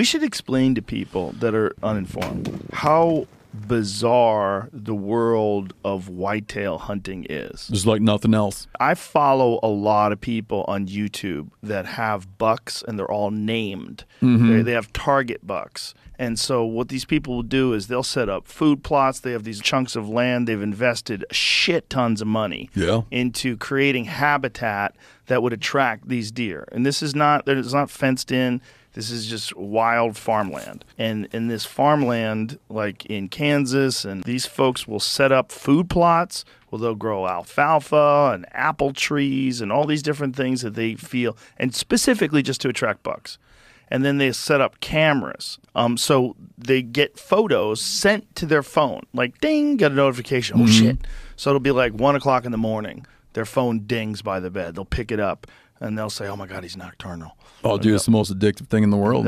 We should explain to people that are uninformed how bizarre the world of whitetail hunting is. There's like nothing else. I follow a lot of people on YouTube that have bucks and they're all named. Mm-hmm. They, they have target bucks. And so, what these people will do is they'll set up food plots. They have these chunks of land. They've invested shit tons of money Yeah. into creating habitat that would attract these deer. And this is not it's not fenced in. This is just wild farmland. And in this farmland, like in Kansas, and these folks will set up food plots Well, they'll grow alfalfa and apple trees and all these different things that they feel, and specifically just to attract bucks and then they set up cameras. Um, so they get photos sent to their phone, like ding, get a notification. Oh shit! So it'll be like one o'clock in the morning. Their phone dings by the bed. They'll pick it up and they'll say, "Oh my god, he's nocturnal." Oh, dude, it's the most addictive thing in the world.